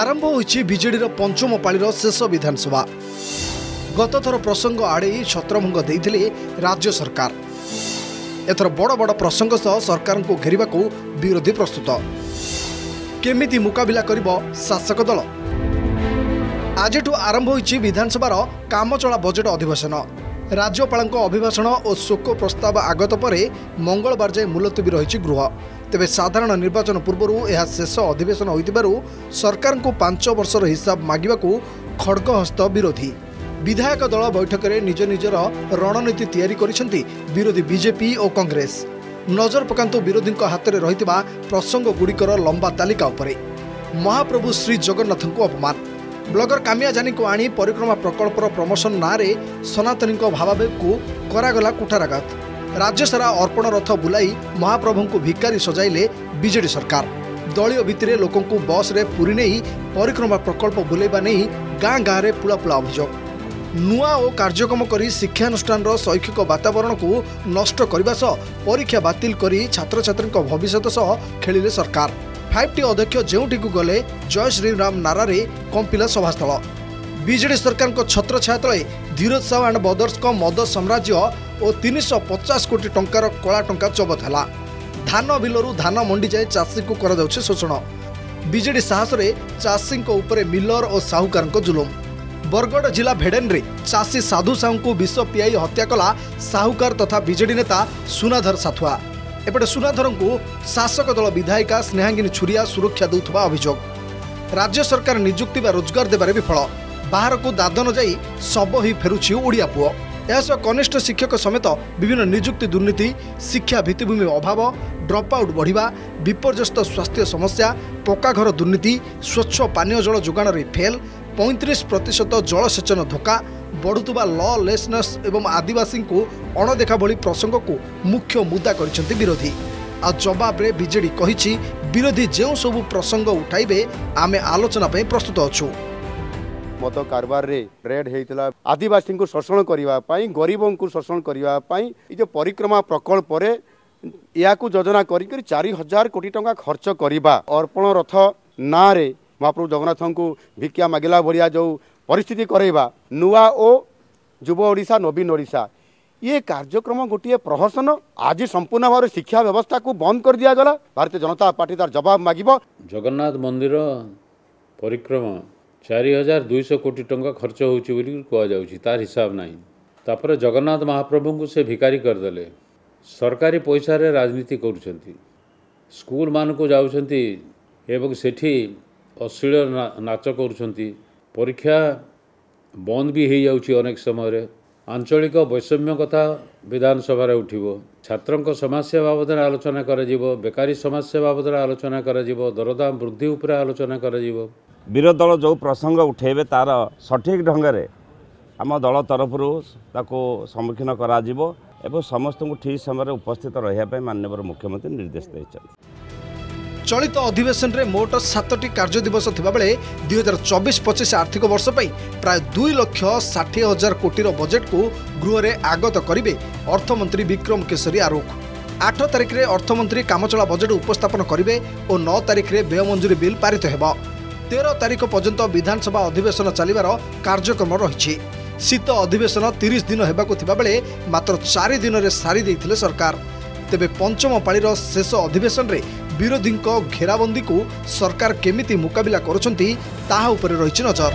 ଆରମ୍ଭ ହୋଇଛି ବିଜେଡିର ପଞ୍ଚମ ପାଳିର ଶେଷ ବିଧାନସଭା। ଗତଥର ପ୍ରସଙ୍ଗ ଆଡ଼େଇ ଛତ୍ରଭଙ୍ଗ ଦେଇଥିଲେ ରାଜ୍ୟ ସରକାର। ଏଥର ବଡ଼ ବଡ଼ ପ୍ରସଙ୍ଗ ସହ ସରକାରଙ୍କୁ ଘେରିବାକୁ ବିରୋଧୀ ପ୍ରସ୍ତୁତ। କେମିତି ମୁକାବିଲା କରିବ ଶାସକ ଦଳ? ଆଜିଠୁ ଆରମ୍ଭ ହୋଇଛି ବିଧାନସଭାର କାମଚଳା ବଜେଟ୍ ଅଧିବେଶନ। ରାଜ୍ୟପାଳଙ୍କ ଅଭିଭାଷଣ ଓ ଶୋକ ପ୍ରସ୍ତାବ ଆଗତ ପରେ ମଙ୍ଗଳବାର ଯାଏଁ ମୁଲତବୀ ରହିଛି ଗୃହ। ତେବେ ସାଧାରଣ ନିର୍ବାଚନ ପୂର୍ବରୁ ଏହା ଶେଷ ଅଧିବେଶନ ହୋଇଥିବାରୁ ସରକାରଙ୍କୁ ପାଞ୍ଚ ବର୍ଷର ହିସାବ ମାଗିବାକୁ ଖଡ଼ଗହସ୍ତ ବିରୋଧୀ। ବିଧାୟକ ଦଳ ବୈଠକରେ ନିଜ ନିଜର ରଣନୀତି ତିଆରି କରିଛନ୍ତି ବିରୋଧୀ ବିଜେପି ଓ କଂଗ୍ରେସ। ନଜର ପକାନ୍ତୁ ବିରୋଧୀଙ୍କ ହାତରେ ରହିଥିବା ପ୍ରସଙ୍ଗଗୁଡ଼ିକର ଲମ୍ବା ତାଲିକା ଉପରେ। ମହାପ୍ରଭୁ ଶ୍ରୀ ଜଗନ୍ନାଥଙ୍କୁ ଅପମାନ। ବ୍ଲଗର କାମିଆ ଜାନିଙ୍କୁ ଆଣି ପରିକ୍ରମା ପ୍ରକଳ୍ପର ପ୍ରମୋସନ ନାଁରେ ସନାତନୀଙ୍କ ଭାବାବେଗକୁ କରାଗଲା କୁଠାରାଘାତ ରାଜ୍ୟସାରା ଅର୍ପଣ ରଥ ବୁଲାଇ ମହାପ୍ରଭୁଙ୍କୁ ଭିକାରୀ ସଜାଇଲେ ବିଜେଡି ସରକାର ଦଳୀୟ ଭିତ୍ତିରେ ଲୋକଙ୍କୁ ବସ୍ରେ ପୁରୀ ନେଇ ପରିକ୍ରମା ପ୍ରକଳ୍ପ ବୁଲାଇବା ନେଇ ଗାଁ ଗାଁରେ ପୁଳାପୁଳା ଅଭିଯୋଗ ନୂଆ ଓ କାର୍ଯ୍ୟକ୍ରମ କରି ଶିକ୍ଷାନୁଷ୍ଠାନର ଶୈକ୍ଷିକ ବାତାବରଣକୁ ନଷ୍ଟ କରିବା ସହ ପରୀକ୍ଷା ବାତିଲ କରି ଛାତ୍ରଛାତ୍ରୀଙ୍କ ଭବିଷ୍ୟତ ସହ ଖେଳିଲେ ସରକାର ফাইভ টি অধ্যক্ষ যেটিকে গলে জয় শ্রীরাম নারারে কম্পিলা সভাস্থল বিজেডি সরকার ছত্রছায়া তলে ধীরজ সাউ আন্ড বদর্স মদ সাম্রাজ্য ও তিনশো পচাশ কোটি টঙ্কার কলা টঙ্কা জবত হল ধান বিলর ধান মন্ডি যায় চাষী করা যাচ্ছে শোষণ বিজেডি সাহসরে চাষী উপরে মিলর ও সাহুকার জুলুম বরগড় জেলা ভেডেনরে চাষী সাধু সাহু বিষ পিয়াই হত্যা কলা সাহুকার তথা বিজেডি নেতা সুনাধর সাথুয়া ଏପଟେ ସୁନାଧରଙ୍କୁ ଶାସକ ଦଳ ବିଧାୟିକା ସ୍ନେହାଙ୍ଗିନୀ ଛୁରିଆ ସୁରକ୍ଷା ଦେଉଥିବା ଅଭିଯୋଗ ରାଜ୍ୟ ସରକାର ନିଯୁକ୍ତି ବା ରୋଜଗାର ଦେବାରେ ବିଫଳ। ବାହାରକୁ ଦାଦନ ଯାଇ ଶବ ହୋଇ ଫେରୁଛି ଓଡ଼ିଆ ପୁଅ। ଏହାସହ କନିଷ୍ଠ ଶିକ୍ଷକ ସମେତ ବିଭିନ୍ନ ନିଯୁକ୍ତି ଦୁର୍ନୀତି ଶିକ୍ଷା ଭିତ୍ତିଭୂମି ଅଭାବ ଡ୍ରପ୍ ଆଉଟ୍ ବଢ଼ିବା ବିପର୍ଯ୍ୟସ୍ତ ସ୍ୱାସ୍ଥ୍ୟ ସମସ୍ୟା ପକ୍କାଘର ଦୁର୍ନୀତି ସ୍ୱଚ୍ଛ ପାନୀୟ ଜଳ ଯୋଗାଣରେ ଫେଲ୍ ପଇଁତିରିଶ ପ୍ରତିଶତ ଜଳସେଚନ ଧୋକା ବଢ଼ୁଥିବା ଲ ଲେସନେସ୍ ଏବଂ ଆଦିବାସୀଙ୍କୁ ଅଣଦେଖା ଭଳି ପ୍ରସଙ୍ଗକୁ ମୁଖ୍ୟ ମୁଦ୍ଦା କରିଛନ୍ତି ବିରୋଧୀ। ଆଉ ଜବାବରେ ବିଜେଡି କହିଛି ବିରୋଧୀ ଯେଉଁ ସବୁ ପ୍ରସଙ୍ଗ ଉଠାଇବେ ଆମେ ଆଲୋଚନା ପାଇଁ ପ୍ରସ୍ତୁତ ଅଛୁ। ମଦ କାରବାରରେ ରେଡ୍ ହେଇଥିଲା ଆଦିବାସୀଙ୍କୁ ଶୋଷଣ କରିବା ପାଇଁ ଗରିବଙ୍କୁ ଶୋଷଣ କରିବା ପାଇଁ ଏଇ ଯେଉଁ ପରିକ୍ରମା ପ୍ରକଳ୍ପରେ ଏହାକୁ ଯୋଜନା କରିକରି ଚାରି ହଜାର କୋଟି ଟଙ୍କା ଖର୍ଚ୍ଚ କରିବା। ଅର୍ପଣ ରଥ ନାଁରେ ମହାପ୍ରଭୁ ଜଗନ୍ନାଥଙ୍କୁ ଭିକ୍ଷା ମାଗିଲା ଭଳିଆ ଯେଉଁ ପରିସ୍ଥିତି କରାଇବା। ନୂଆ ଓ ଯୁବ ଓଡ଼ିଶା ନବୀନ ଓଡ଼ିଶା। ଇଏ କାର୍ଯ୍ୟକ୍ରମ ଗୋଟିଏ ପ୍ରହସନ। ଆଜି ସମ୍ପୂର୍ଣ୍ଣ ଭାବରେ ଶିକ୍ଷା ବ୍ୟବସ୍ଥାକୁ ବନ୍ଦ କରିଦିଆଗଲା। ଭାରତୀୟ ଜନତା ପାର୍ଟି ତାର ଜବାବ ମାଗିବ। ଜଗନ୍ନାଥ ମନ୍ଦିର ପରିକ୍ରମା ଚାରି ହଜାର ଦୁଇଶହ କୋଟି ଟଙ୍କା ଖର୍ଚ୍ଚ ହେଉଛି ବୋଲି କୁହାଯାଉଛି। ତାର ହିସାବ ନାହିଁ। ତାପରେ ଜଗନ୍ନାଥ ମହାପ୍ରଭୁଙ୍କୁ ସେ ଭିକାରୀ କରିଦେଲେ। ସରକାରୀ ପଇସାରେ ରାଜନୀତି କରୁଛନ୍ତି। ସ୍କୁଲମାନଙ୍କୁ ଯାଉଛନ୍ତି ଏବଂ ସେଠି ଅଶ୍ଳୀଳ ନାଚ କରୁଛନ୍ତି। ପରୀକ୍ଷା ବନ୍ଦ ବି ହେଇଯାଉଛି ଅନେକ ସମୟରେ। ଆଞ୍ଚଳିକ ବୈଷମ୍ୟ କଥା ବିଧାନସଭାରେ ଉଠିବ। ଛାତ୍ରଙ୍କ ସମସ୍ୟା ବାବଦରେ ଆଲୋଚନା କରାଯିବ। ବେକାରୀ ସମସ୍ୟା ବାବଦରେ ଆଲୋଚନା କରାଯିବ। ଦରଦାମ ବୃଦ୍ଧି ଉପରେ ଆଲୋଚନା କରାଯିବ। ବିରୋଧୀ ଦଳ ଯେଉଁ ପ୍ରସଙ୍ଗ ଉଠାଇବେ ତା'ର ସଠିକ୍ ଢଙ୍ଗରେ ଆମ ଦଳ ତରଫରୁ ତାକୁ ସମ୍ମୁଖୀନ କରାଯିବ। ଏବଂ ସମସ୍ତଙ୍କୁ ଠିକ୍ ସମୟରେ ଉପସ୍ଥିତ ରହିବା ପାଇଁ ମାନ୍ୟବର ମୁଖ୍ୟମନ୍ତ୍ରୀ ନିର୍ଦ୍ଦେଶ ଦେଇଛନ୍ତି। ଚଳିତ ଅଧିବେଶନରେ ମୋଟ ସାତଟି କାର୍ଯ୍ୟ ଦିବସ ଥିବାବେଳେ ଦୁଇ ହଜାର ଚବିଶ ପଚିଶ ଆର୍ଥିକ ବର୍ଷ ପାଇଁ ପ୍ରାୟ ଦୁଇ ଲକ୍ଷ ଷାଠିଏ ହଜାର କୋଟିର ବଜେଟ୍କୁ ଗୃହରେ ଆଗତ କରିବେ ଅର୍ଥମନ୍ତ୍ରୀ ବିକ୍ରମ କେଶରୀ ଆରୁଖ ଆଠ ତାରିଖରେ ଅର୍ଥମନ୍ତ୍ରୀ କାମଚଳା ବଜେଟ୍ ଉପସ୍ଥାପନ କରିବେ ଓ ନଅ ତାରିଖରେ ବ୍ୟୟ ମଞ୍ଜୁରୀ ବିଲ୍ ପାରିତ ହେବ। ତେର ତାରିଖ ପର୍ଯ୍ୟନ୍ତ ବିଧାନସଭା ଅଧିବେଶନ ଚାଲିବାର କାର୍ଯ୍ୟକ୍ରମ ରହିଛି। ଶୀତ ଅଧିବେଶନ ତିରିଶ ଦିନ ହେବାକୁ ଥିବାବେଳେ ମାତ୍ର ଚାରି ଦିନରେ ସାରି ଦେଇଥିଲେ ସରକାର। ତେବେ ପଞ୍ଚମ ପାଳିର ଶେଷ ଅଧିବେଶନରେ ବିରୋଧୀଙ୍କ ଘେରାବନ୍ଦୀକୁ ସରକାର କେମିତି ମୁକାବିଲା କରୁଛନ୍ତି ତାହା ଉପରେ ରହିଛି ନଜର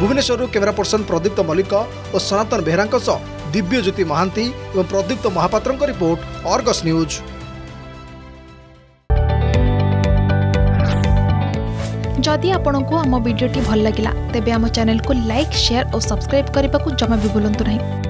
ଭୁବନେଶ୍ୱରରୁ କ୍ୟାମେରା ପର୍ସନ ପ୍ରଦୀପ୍ତ ମଲ୍ଲିକ ଓ ସନାତନ ବେହେରାଙ୍କ ସହ ଦିବ୍ୟଜ୍ୟୋତି ମହାନ୍ତି ଏବଂ ପ୍ରଦୀପ୍ତ ମହାପାତ୍ରଙ୍କ ରିପୋର୍ଟ ଅର୍ଗସ୍ ନ୍ୟୁଜ୍ ଯଦି ଆପଣଙ୍କୁ ଆମ ଭିଡ଼ିଓଟି ଭଲ ଲାଗିଲା ତେବେ ଆମ ଚ୍ୟାନେଲକୁ ଲାଇକ୍ ସେୟାର ଓ ସବସ୍କ୍ରାଇବ୍ କରିବାକୁ ଜମା ବି ଭୁଲନ୍ତୁ ନାହିଁ